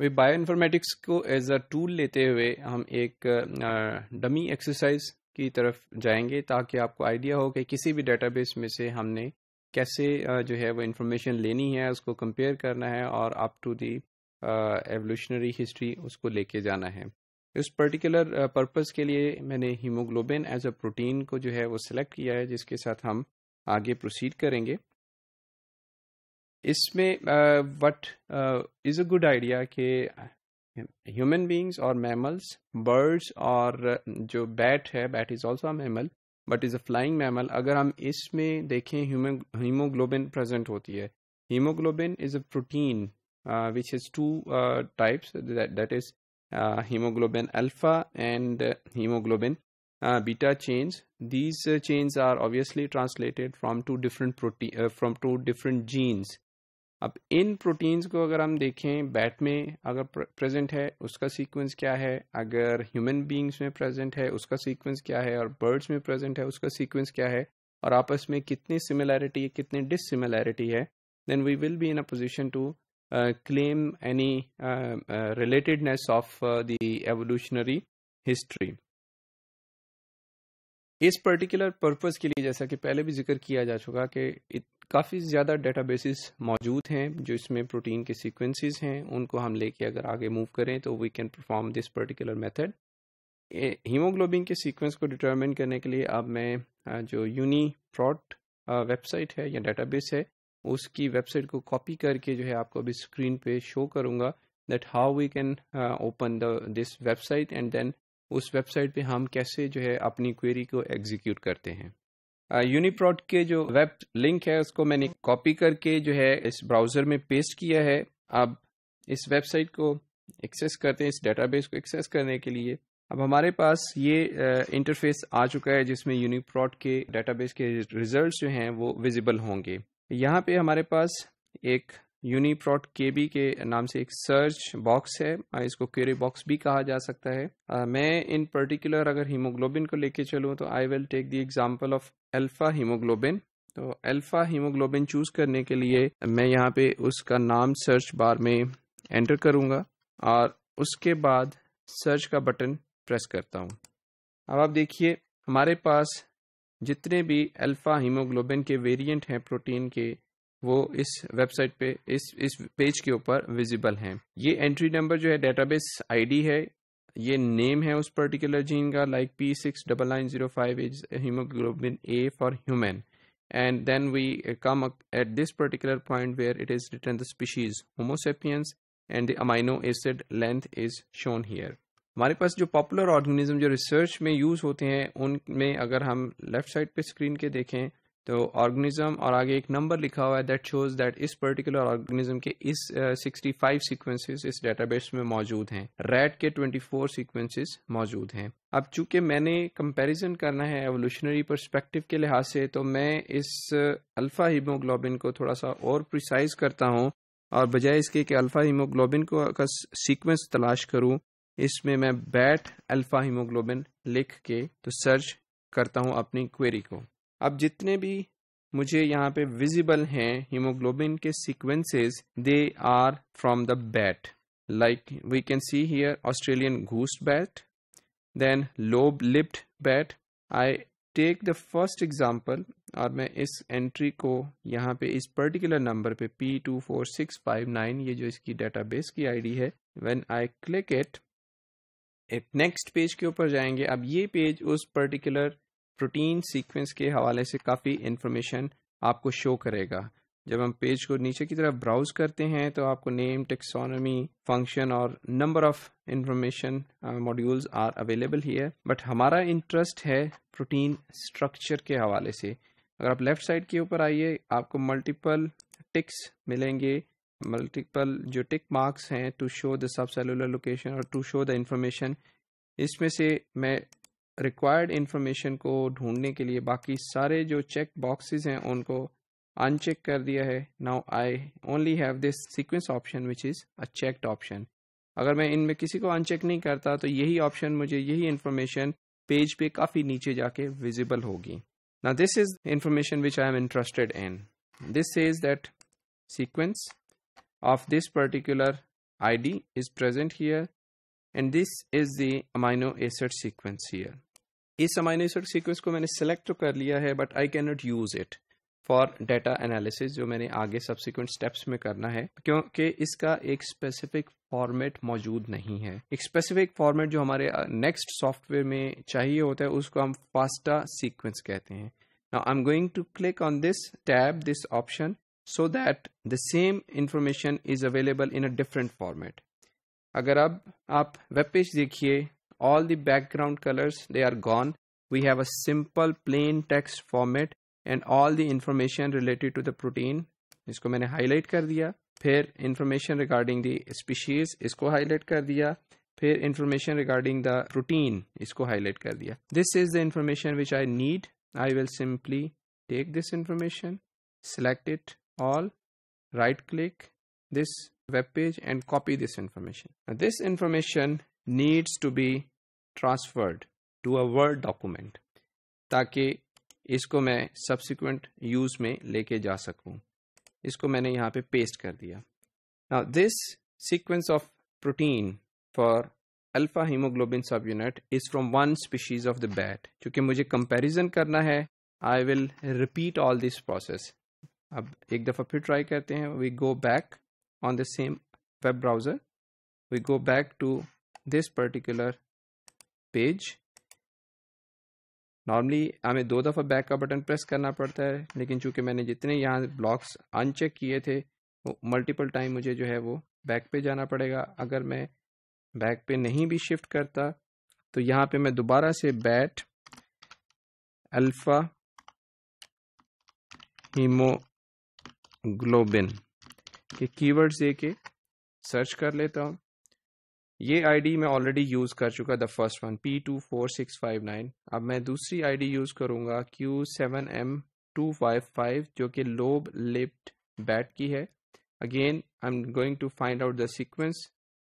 वे bioinformatics को as a tool लेते हुए हम एक डमी एक्सरसाइज की तरफ़ जाएँगे ताकि आपको आइडिया हो कि किसी भी डेटाबेस में से हमने कैसे जो है वो इंफॉर्मेशन लेनी है, उसको कंपेयर करना है और up to the evolutionary history उसको लेके जाना है। इस पर्टिकुलर पर्पस के लिए मैंने हीमोग्लोबिन एज अ प्रोटीन को जो है वो सिलेक्ट किया है, जिसके साथ हम आगे प्रोसीड करेंगे। इसमें but is a good idea कि ह्यूमन बींग्स और मैमल्स बर्ड्स और जो बैट है bat is also mammal but is a flying mammal अगर हम इसमें देखें हीमोग्लोबिन प्रेजेंट होती है। Haemoglobin is a protein which is two types that is haemoglobin alpha and haemoglobin beta change these change are obviously translated from two different protein from two different genes अब इन proteins को अगर हम देखें, bat में अगर present है, उसका सीक्वेंस क्या है? अगर ह्यूमन बींग्स में प्रेजेंट है, उसका सीक्वेंस क्या है? और बर्ड्स में प्रेजेंट है, उसका सीक्वेंस क्या है? और आपस में कितनी सिमिलैरिटी है? कितनी डिससिमिलैरिटी है then we will be in a position to claim any relatedness of the evolutionary history. इस पर्टिकुलर पर्पस के लिए जैसा कि पहले भी ज़िक्र किया जा चुका कि काफ़ी ज़्यादा डेटाबेसिस मौजूद हैं, जो इसमें प्रोटीन के सीक्वेंसेस हैं, उनको हम लेके अगर आगे मूव करें तो we can perform this particular method haemoglobin के सीक्वेंस को डिटरमिन करने के लिए अब मैं जो यूनी प्रॉट वेबसाइट है या डेटाबेस है, उसकी वेबसाइट को कॉपी करके जो है आपको अभी स्क्रीन पे शो करूँगा that how we can open the this website and then उस वेबसाइट पे हम कैसे जो है अपनी क्वेरी को एग्जीक्यूट करते हैं। यूनिप्रॉड के जो वेब लिंक है, उसको मैंने कॉपी करके जो है इस ब्राउज़र में पेस्ट किया है। अब इस वेबसाइट को एक्सेस करते हैं, इस डेटाबेस को एक्सेस करने के लिए। अब हमारे पास ये इंटरफेस आ चुका है, जिसमें यूनिप्रॉड के डेटाबेस के रिजल्ट्स जो हैं, वो विजिबल होंगे। यहाँ पे हमारे पास एक यूनिप्रॉट के बी के नाम से एक सर्च बॉक्स है। इसको क्वेरी बॉक्स भी कहा जा सकता है। मैं इन पर्टिकुलर अगर हीमोग्लोबिन को लेके चलूँ तो I will take the example of alpha haemoglobin तो अल्फ़ा हीमोग्लोबिन चूज़ करने के लिए मैं यहाँ पे उसका नाम सर्च बार में एंटर करूँगा और उसके बाद सर्च का बटन प्रेस करता हूँ। अब आप देखिए, हमारे पास जितने भी अल्फ़ा हीमोग्लोबिन के वेरिएंट हैं प्रोटीन के वो इस वेबसाइट पे, इस इस पेज के ऊपर विजिबल हैं। ये एंट्री नंबर जो है डेटाबेस आईडी है। ये नेम है उस पर्टिकुलर जीन का like P six double nine zero five is haemoglobin A for human then we come at this particular point where it is written the species homo sapiens and the amino acid length is shown here. हमारे पास जो popular organism जो research में use होते हैं, उनमें अगर हम लेफ़्ट साइड पे स्क्रीन के देखें तो ऑर्गेनिज्म और आगे एक नंबर लिखा हुआ है दैट शोज़ दैट इस पर्टिकुलर ऑर्गेनिज्म के इस सिक्सटी फाइव सीक्वेंसेस इस डेटाबेस में मौजूद हैं। रैट के ट्वेंटी फोर सीक्वेंसेस मौजूद हैं। अब चूँकि मैंने कंपैरिजन करना है एवोल्यूशनरी परस्पेक्टिव के लिहाज से तो मैं इस अल्फ़ा हीमोग्लोबिन को थोड़ा सा और प्रिसाइज करता हूँ और बजाय इसके कि अल्फ़ा हीमोग्लोबिन को का सीक्वेंस तलाश करूँ, इसमें मैं बैट अल्फ़ा हीमोग्लोबिन लिख के तो सर्च करता हूँ अपनी क्वेरी को। अब जितने भी मुझे यहाँ पे विजिबल हैं हीमोग्लोबिन के sequences they are from the bat like we can see here Australian ghost bat then lobe lipped bat I take the first example और मैं इस एंट्री को यहाँ पे, इस पर्टिकुलर नंबर पे P two four six five nine ये जो इसकी डेटाबेस की आईडी है व्हेन आई क्लिक इट एक नेक्स्ट पेज के ऊपर जाएँगे। अब ये पेज उस पर्टिकुलर प्रोटीन सीक्वेंस के हवाले से काफ़ी इंफॉर्मेशन आपको शो करेगा। जब हम पेज को नीचे की तरफ़ ब्राउज करते हैं तो आपको नेम टेक्सोनॉमी फ़ंक्शन और number of information modules are available here but हमारा इंटरेस्ट है प्रोटीन स्ट्रक्चर के हवाले से। अगर आप लेफ़्ट साइड के ऊपर आइए, आपको मल्टीपल टिक्स मिलेंगे। मल्टीपल जो टिक मार्क्स हैं to show the subcellular location और टू शो द इंफॉर्मेशन इसमें से मैं रिक्वायर्ड इन्फॉर्मेशन को ढूँढने के लिए बाकी सारे जो चेक बॉक्सेस हैं उनको अनचेक कर दिया है। Now I only have this sequence option which is a checked option अगर मैं इनमें किसी को अनचेक नहीं करता तो यही ऑप्शन मुझे यही इन्फॉर्मेशन पेज पे काफ़ी नीचे जाके विजिबल होगी। ना this is information which I am interested in this is that sequence of this particular ID is present here. And this is the amino acid sequence here. इस amino acid sequence को मैंने select तो कर लिया है but I can not use it for data analysis जो मैंने आगे सब्सिक्वेंट स्टेप्स में करना है क्योंकि इसका एक स्पेसिफिक फॉर्मेट मौजूद नहीं है एक स्पेसिफिक फॉर्मेट जो हमारे नेक्स्ट सॉफ्टवेयर में चाहिए होता है उसको हम फास्टा सीक्वेंस कहते हैं Now I'm going to click on this tab, this option, so that the same information is available in a different format. अगर अब आप वेब पेज देखिए, all the background colors, they are gone. We have a simple, plain text format and all the information related to the protein. इसको मैंने highlight कर दिया। फिर information regarding the species इसको हाईलाइट कर दिया। फिर इंफॉर्मेशन रिगार्डिंग द प्रोटीन इसको हाईलाइट कर दिया। This is the information which I need I will simply take this information select it all, right click this web page and copy this information now, this information needs to be transferred to a word document ताकि इसको मैं subsequent use में लेके जा सकूँ इसको मैंने यहाँ पे पेस्ट कर दिया now this sequence of protein for haemoglobin subunit is from one species of the bat क्योंकि मुझे कंपैरिजन करना है I will repeat all this process अब एक दफ़ा फिर ट्राई करते हैं we go back on the same web browser we go back to this particular page normally हमें दो दफ़ा बैक का बटन प्रेस करना पड़ता है, लेकिन चूँकि मैंने जितने यहाँ ब्लॉक्स अनचेक किए थे, वो मल्टीपल टाइम मुझे जो है वो बैक पे जाना पड़ेगा। अगर मैं बैक पे नहीं भी शिफ्ट करता तो यहाँ पे मैं दोबारा से बैट अल्फ़ा हीमोग्लोबिन के कीवर्ड्स दे के सर्च कर लेता हूँ। ये आईडी मैं ऑलरेडी यूज़ कर चुका the first one P two four six five nine अब मैं दूसरी आईडी यूज़ करूँगा Q seven M two five five जो कि लोब लिप्ट बैट की है। Again I am going to find out the sequence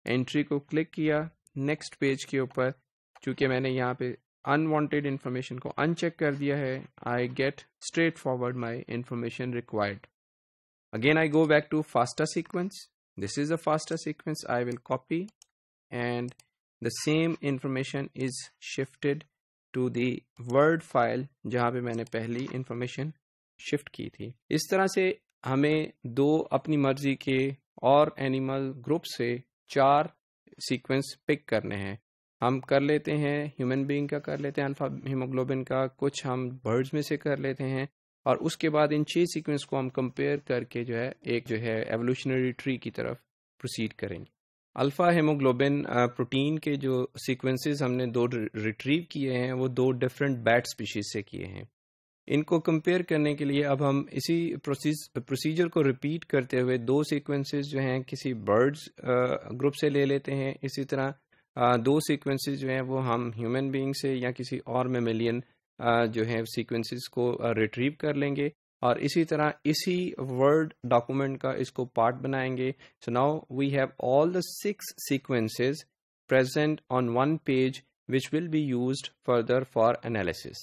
entry को क्लिक किया नेक्स्ट पेज के ऊपर चूँकि मैंने यहाँ पे अनवांटेड इन्फॉर्मेशन को अनचेक कर दिया है। I get straightforward my information required again I go back to FASTA sequence this is a FASTA sequence I will copy and the same information is shifted to the word file जहाँ पे मैंने पहली information shift की थी। इस तरह से हमें दो अपनी मर्ज़ी के और एनिमल ग्रुप से चार सीक्वेंस पिक करने हैं। हम कर लेते हैं ह्यूमन बीइंग का कर लेते हैं अल्फ़ा हीमोग्लोबिन का, कुछ हम बर्ड्स में से कर लेते हैं। और उसके बाद इन छह सीक्वेंस को हम कंपेयर करके जो है, एक जो है एवोल्यूशनरी ट्री की तरफ़ प्रोसीड करेंगे। अल्फ़ा हेमोग्लोबिन प्रोटीन के जो सीक्वेंसेस हमने दो रिट्रीव किए हैं, वो दो डिफरेंट बैट स्पीशीज से किए हैं। इनको कंपेयर करने के लिए अब हम इसी प्रोसीजर को रिपीट करते हुए दो सीक्वेंसेस जो हैं किसी बर्ड्स ग्रुप से ले लेते हैं। इसी तरह दो सीक्वेंसेस जो हैं वो हम ह्यूमन बीइंग से या किसी और मेमेलियन जो है सीक्वेंसेस को रिट्रीव कर लेंगे और इसी तरह इसी वर्ड डॉक्यूमेंट का इसको पार्ट बनाएँगे। So now we have all the six sequences present on one page which will be used further for analysis